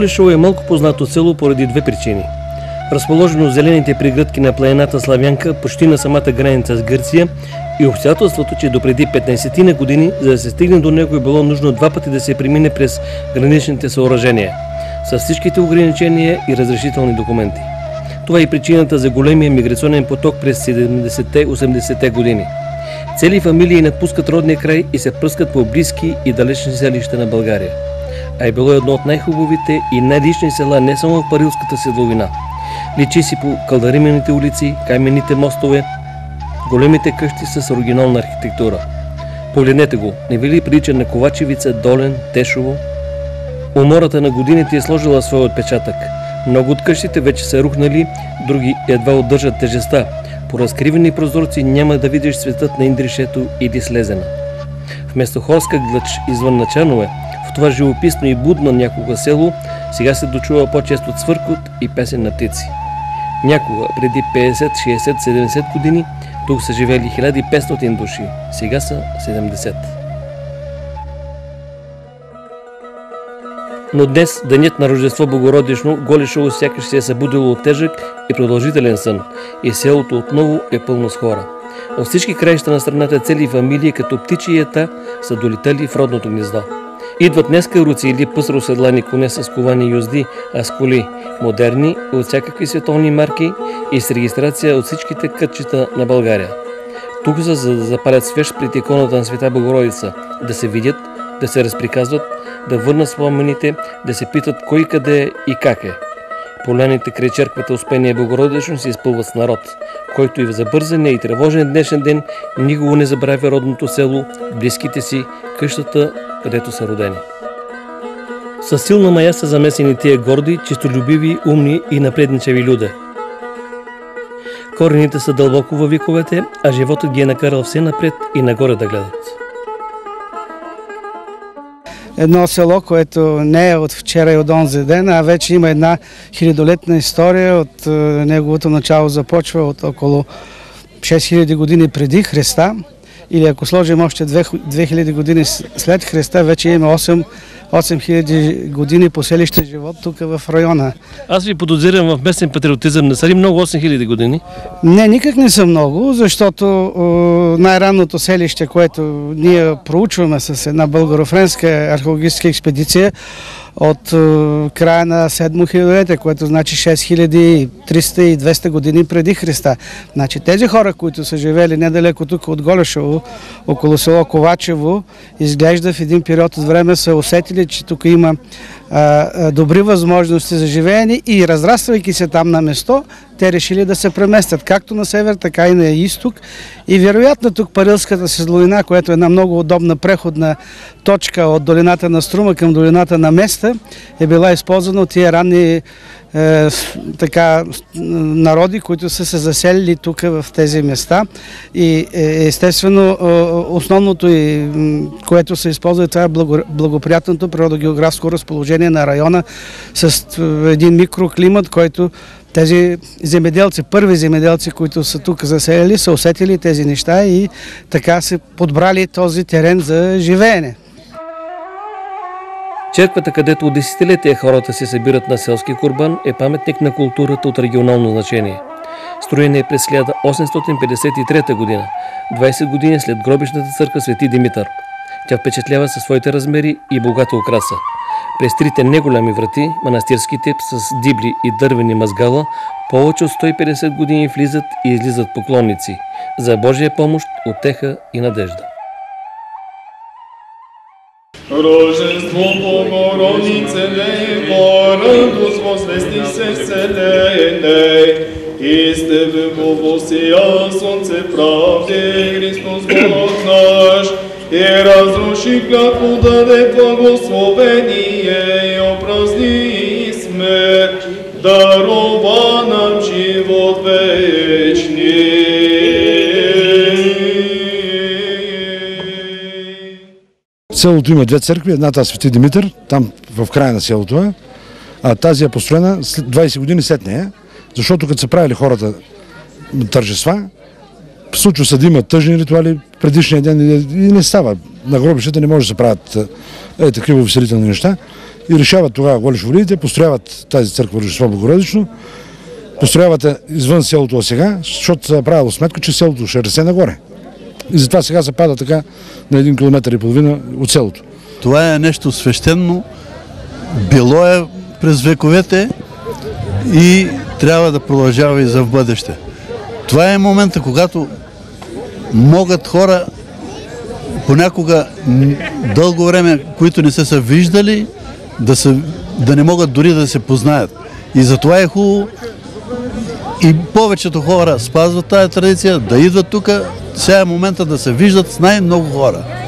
Голишово е малко познато село поради две причини. Разположено в зелените пригръдки на планината Славянка, почти на самата граница с Гърция и обстоятелството, че допреди 15 на години, за да се стигне до него е било нужно два пъти да се премине през граничните съоръжения, с всичките ограничения и разрешителни документи. Това е и причината за големия миграционен поток през 70-80-те години. Цели фамилии напускат родния край и се пръскат по близки и далечни селища на България а е било едно от най-хубавите и най-лични села не само в Парилската седловина. Личи си по калдаримените улици, каменните мостове, големите къщи с оригинална архитектура. Погледнете го, не ви ли прилича на Ковачевица, Долен, Тешово? Умората на годините е сложила своя отпечатък. Много от къщите вече са рухнали, други едва удържат тежеста. По разкривени прозорци няма да видиш светът на Индришето или Слезена. Вместо хорска глъч извън Начанове, това живописно и будно някога село сега се дочува по-често цвъркот и песен на птици. Някога, преди 50, 60, 70 години, тук са живели 1500 души, сега са 70. Но днес, денят на Рождество Богородично, Голишово сякаш се е събудило от тежък и продължителен сън и селото отново е пълно с хора. От всички краища на страната цели фамилии, като птичията, са долетали в родното гнездо. Идват днес каруци или пъсро коне с ковани юзди, а с коли модерни от всякакви световни марки и с регистрация от всичките кътчета на България. Тук са за да запалят свеж пред иконата на Света Богородица, да се видят, да се разприказват, да върнат спомените, да се питат кой къде е и как е. Поляните край черквата Успение Богородично се изпълват с народ, който и в забързания и тревожен днешен ден никого не забравя родното село, близките си, къщата, където са родени. Със силна мая са замесени тия горди, чистолюбиви, умни и напредничеви люде. Корените са дълбоко във виковете, а животът ги е накарал все напред и нагоре да гледат. Едно село, което не е от вчера и от онзи ден, а вече има една хилядолетна история. От е, неговото начало започва от около 6000 години преди Христа или ако сложим още 2000 години след Христа, вече има 8 8000 години поселище живот тук в района. Аз ви подозирам в местен патриотизъм. Не са ли много 8000 години? Не, никак не са много, защото най-ранното селище, което ние проучваме с една българо-френска археологическа експедиция, от е, края на 7 хилядолетие, което значи 6300 и 200 години преди Христа. Значи тези хора, които са живели недалеко тук от Голешово, около село Ковачево, изглежда в един период от време са усетили, че тук има добри възможности за живеене и разраствайки се там на место, те решили да се преместят както на север, така и на изток. И вероятно тук Парилската седловина, която е една много удобна преходна точка от долината на Струма към долината на Места, е била използвана от тия ранни е, така, народи, които са се заселили тук в тези места. И е, естествено е, основното, което се използва, това е благоприятното природогеографско разположение на района с един микроклимат, който тези земеделци, първи земеделци, които са тук заселили, са усетили тези неща и така се подбрали този терен за живеене. Черквата, където от десетилетия хората се събират на селски курбан, е паметник на културата от регионално значение. Строена е през 1853 година, 20 години след гробищната църква Свети Димитър. Тя впечатлява със своите размери и богата украса. През трите неголеми врати, манастирските с дибли и дървени мазгала, повече от 150 години влизат и излизат поклонници за Божия помощ, отеха и надежда. Рождество Богородице Дева, радост возвести се вселенной, и с Тебе повосия солнце правды, Христос Бог наш, и разруши клятву, даде благословение и опразни смерть, дарова Селото има две църкви, едната е Свети Димитър, там в края на селото е, а тази е построена след 20 години след нея, защото като са правили хората тържества, случва се да има тъжни ритуали. Предишния ден и не става. На гробищата не може да се правят е, такива веселителни неща. И решават тогава голишволидите, построяват тази църква Рождество Богородично, построяват извън селото сега, защото се е правило сметка, че селото ще расте нагоре. И затова сега се пада така на един километър и половина от селото. Това е нещо свещено, било е през вековете и трябва да продължава и за в бъдеще. Това е момента, когато могат хора понякога дълго време, които не са се виждали, да, са, да не могат дори да се познаят. И затова е хубаво и повечето хора спазват тази традиция, да идват тук, сега е момента да се виждат с най-много хора.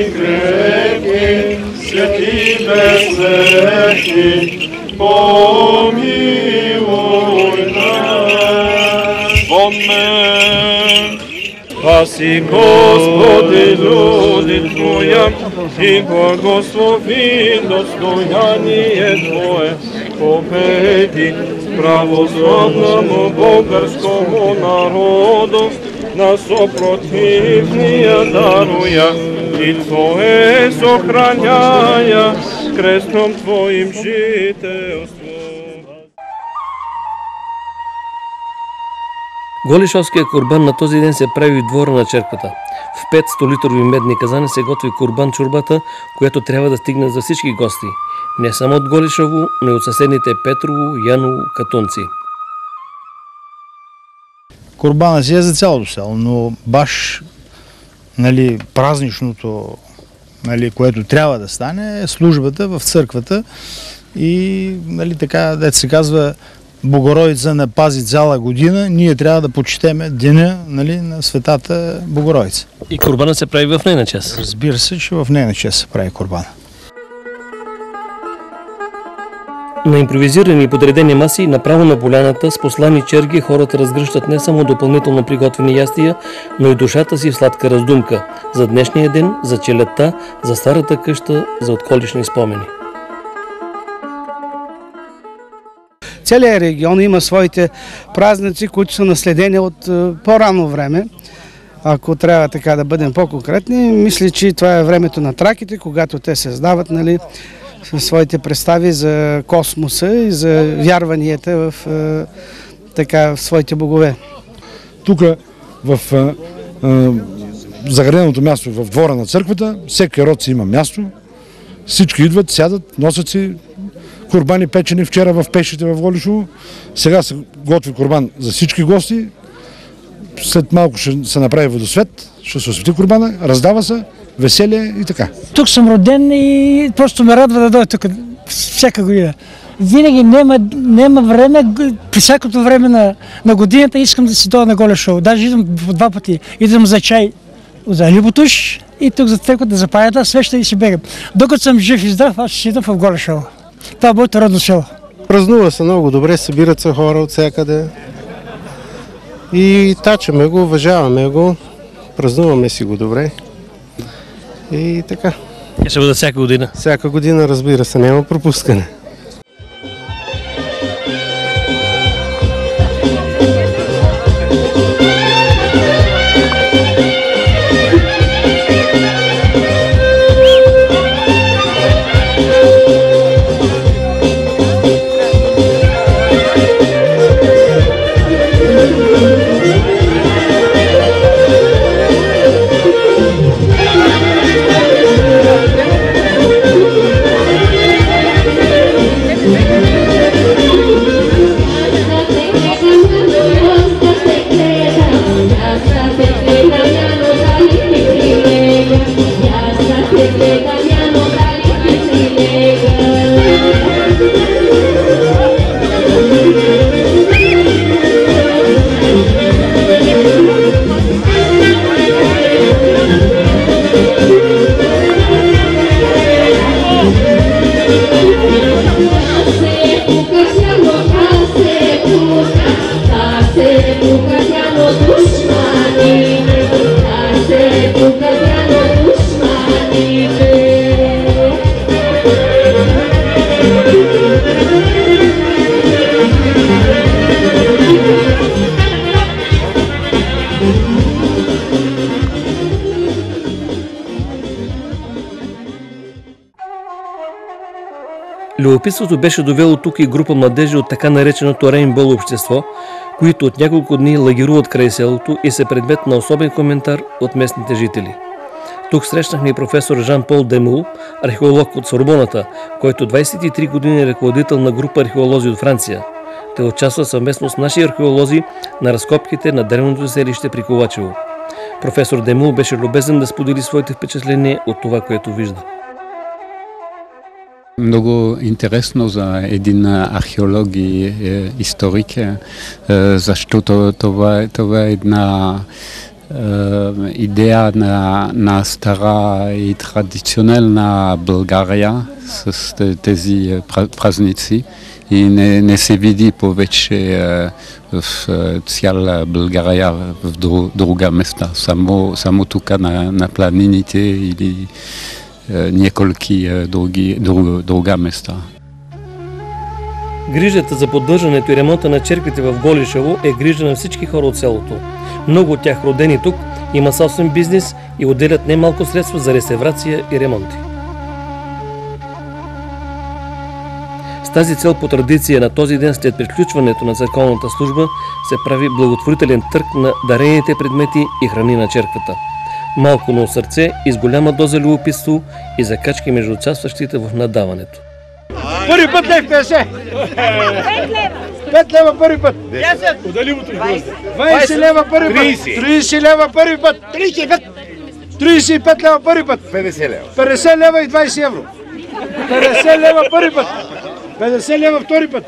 Святи крепки, святи безсмертни, помилуй нас. Amen. Спаси, Господи, люди Твоя, и благослови достояние Твое, победи православному българскому народу, на сопротивния даруя, и Твое сохраняя крестом Твоим жителство. Голишовския курбан на този ден се прави в двора на черквата. В 5 столитрови медни казани се готви курбан чурбата, която трябва да стигне за всички гости. Не само от Голишово, но и от съседните Петрово, Яново, Катунци. Курбана си е за цялото село, но баш нали, празничното, нали, което трябва да стане, е службата в църквата и нали, така, дете се казва, Богородица не пази цяла година, ние трябва да почетеме деня нали, на светата Богородица. И курбана се прави в нейна част. Разбира се, че в нейна чест се прави курбана. На импровизирани и подредени маси направо на поляната с послани черги хората разгръщат не само допълнително приготвени ястия, но и душата си в сладка раздумка за днешния ден, за челета, за старата къща, за отколишни спомени. Целият регион има своите празници, които са наследени от е, по-рано време. Ако трябва така да бъдем по-конкретни, мисля, че това е времето на траките, когато те създават нали, своите представи за космоса и за вярванията в, е, така, в своите богове. Тук в а, а, заграденото място в двора на църквата, всеки род си има място, всички идват, сядат, носят си курбани печени вчера в пешите в Голишово. Сега се готви курбан за всички гости. След малко ще се направи водосвет, ще се освети курбана, раздава се, веселие и така. Тук съм роден и просто ме радва да дойда тук всяка година. Винаги няма, няма време, при всякото време на, на годината искам да си дойда на Голя шоу. Даже идвам по два пъти. Идвам за чай за Либотуш и тук за църква да запая да свеща и си бегам. Докато съм жив и здрав, аз ще си идвам в Голя шоу. Това е моето родно село. Празнува се много добре, събират се хора от всякъде. И тачаме го, уважаваме го, празнуваме си го добре. И така. Ще бъде всяка година. Всяка година, разбира се, няма пропускане. Любопитството беше довело тук и група младежи от така нареченото Рейнбол общество, които от няколко дни лагеруват край селото и са предмет на особен коментар от местните жители. Тук срещнахме и професор Жан-Пол Демул, археолог от Сорбоната, който 23 години е ръководител на група археолози от Франция. Те участват съвместно с наши археолози на разкопките на древното селище при Ковачево. Професор Демул беше любезен да сподели своите впечатления от това, което вижда. Много интересно за един археолог и е, историк, е, защото това, това е една е, идея на, на стара и традиционна България с тези празници. И не, не се види повече в цяла България в друга места, само, само тук на, на планините или няколки други, друг, друга места. Грижата за поддържането и ремонта на черквите в Голишево е грижа на всички хора от селото. Много от тях родени тук има собствен бизнес и отделят немалко средства за реставрация и ремонти. С тази цел по традиция на този ден след приключването на законната служба се прави благотворителен търг на дарените предмети и храни на черквата. Малко но сърце и с голяма доза любопитство и закачки между участващите в надаването. Първи път лев 50! 5 лева първи път! 10! 20 лева първи път! 30 лева първи път! 35! 35 лева първи път! 50 лева! 50 лева и 20 евро! 50 лева първи път! 50 лева втори път!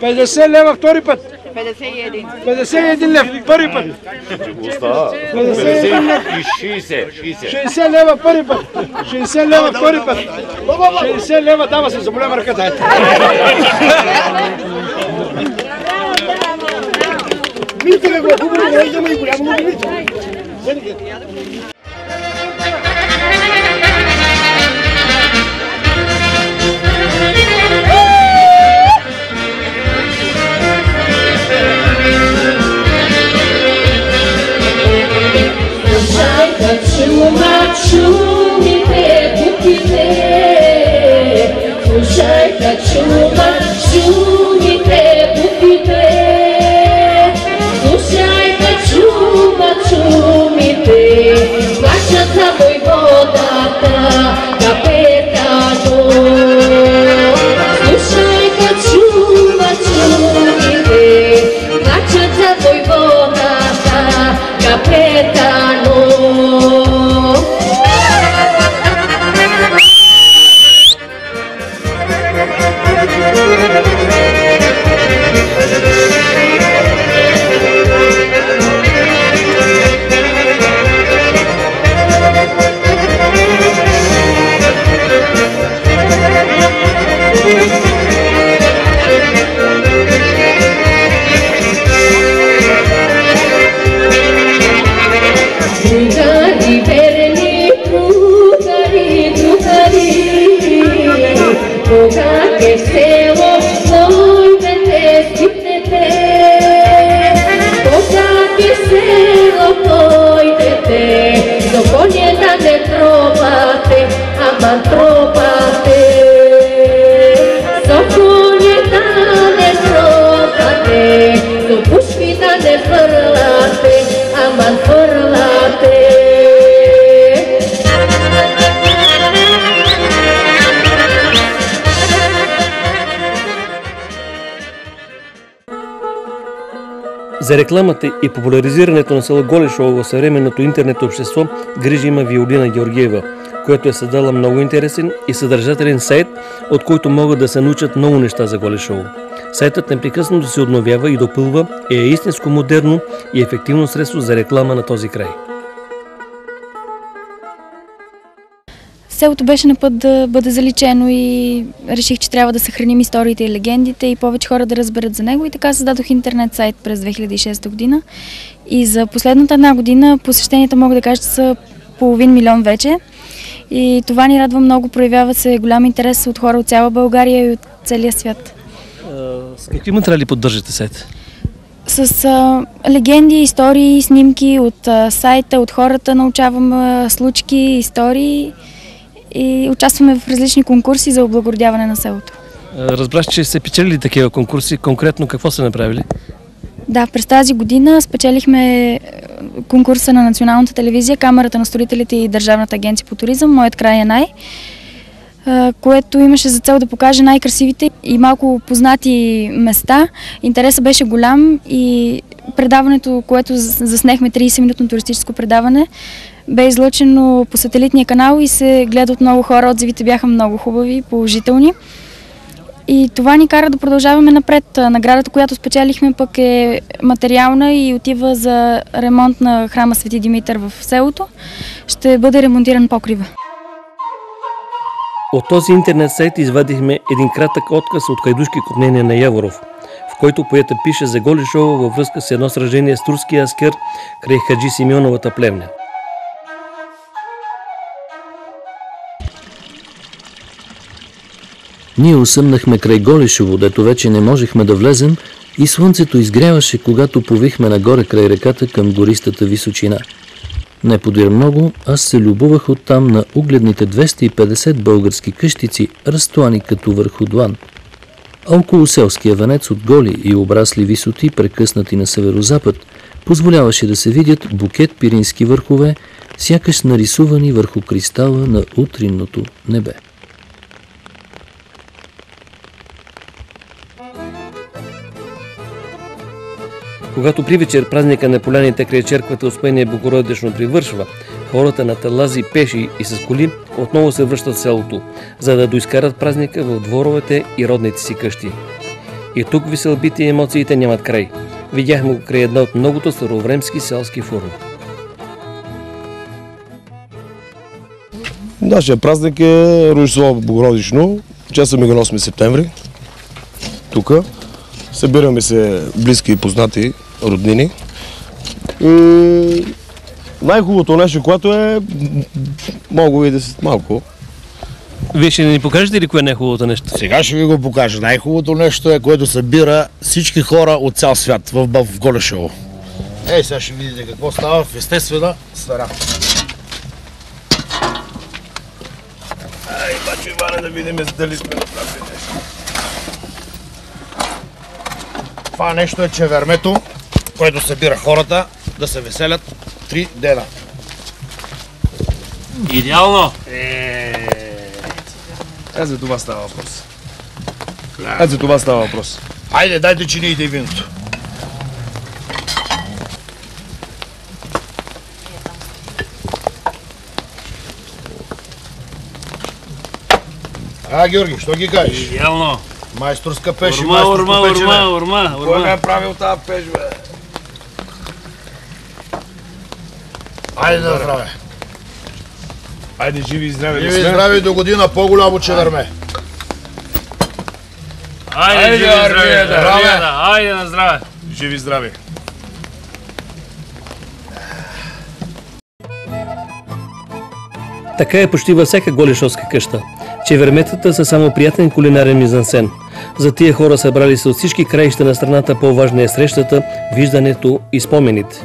50 лева втори път! 51. 51 лев първи път. 51 лев. И 60. 60 лева първи път. 60 лева втори път. 60 лева дава се за голяма ръката. Рекламата и популяризирането на село Голешово в съвременното интернет общество грижи има Виолина Георгиева, която е създала много интересен и съдържателен сайт, от който могат да се научат много неща за Голешово. Сайтът непрекъснато се обновява и допълва и е истинско модерно и ефективно средство за реклама на този край. Селото беше на път да бъде заличено и реших, че трябва да съхраним историите и легендите и повече хора да разберат за него и така създадох интернет сайт през 2006 година. И за последната една година посещенията мога да кажа, че са половин милион вече. И това ни радва много, проявява се голям интерес от хора от цяла България и от целия свят. С какви материали поддържате сайт? С а, легенди, истории, снимки от а, сайта, от хората научавам а, случки, истории и участваме в различни конкурси за облагородяване на селото. Разбрах, че сте печелили такива конкурси. Конкретно какво са направили? Да, през тази година спечелихме е, конкурса на Националната телевизия, Камерата на строителите и Държавната агенция по туризъм. Моят край е най е, което имаше за цел да покаже най-красивите и малко познати места. Интересът беше голям и предаването, което заснехме 30-минутно туристическо предаване, бе излъчено по сателитния канал и се гледа от много хора. Отзивите бяха много хубави, положителни. И това ни кара да продължаваме напред. Наградата, която спечелихме пък е материална и отива за ремонт на храма Свети Димитър в селото. Ще бъде ремонтиран покрива. От този интернет сайт извадихме един кратък отказ от кайдушки копнения на Яворов, в който поета пише за голи шоу във връзка с едно сражение с турския аскер край Хаджи Симеоновата плевня. Ние усъмнахме край Голишево, дето вече не можехме да влезем и слънцето изгряваше, когато повихме нагоре край реката към гористата височина. Не подир много, аз се любовах оттам на угледните 250 български къщици, разстоани като върху длан. А около селския венец от голи и обрасли висоти, прекъснати на северозапад, позволяваше да се видят букет пирински върхове, сякаш нарисувани върху кристала на утринното небе. Когато при вечер празника на поляните край черквата Успение Богородично привършва, хората на талази, пеши и с коли отново се връщат в селото, за да доискарат празника в дворовете и родните си къщи. И тук веселбите и емоциите нямат край. Видяхме го край една от многото старовремски селски форми. Нашия празник е Рождество Богородично, часа ми 8 септември. Тук. Събираме се близки и познати роднини. И най-хубавото нещо, което е, мога ви да се малко. Вие ще ни покажете ли кое е най-хубавото нещо? Сега ще ви го покажа. Най-хубавото нещо е, което събира всички хора от цял свят в, в Голешево. Ей, сега ще видите какво става в естествена сфера. Ай, бачо Иване, да видим дали сме направили нещо. Това нещо е чевермето което събира хората да се веселят три дена. Идеално! Е, за това става въпрос. Е, за това става въпрос. Хайде, дайте чиниите и виното. А, Георги, що ги кажеш? Идеално! Майсторска пеш урма, и майсторско урма, печене. урма, урма, Кой урма. ме е правил тази пеш, бе? Айде да здраве. Айде, живи и здрави Живи и здрави до година по-голямо чеверме. Айде, Айде, живи и здрави! здраве. Айде на здраве! Живи и здрави. Така е почти във всяка голешовска къща. Чеверметата са само приятен кулинарен мизансен. За тия хора събрали се от всички краища на страната по-важна е срещата, виждането и спомените.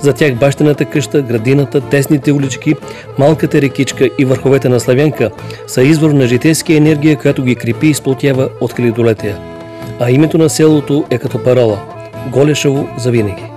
За тях бащената къща, градината, тесните улички, малката рекичка и върховете на Славянка са извор на житейска енергия, която ги крепи и сплотява от хилядолетия. А името на селото е като парола – Голешево за винаги.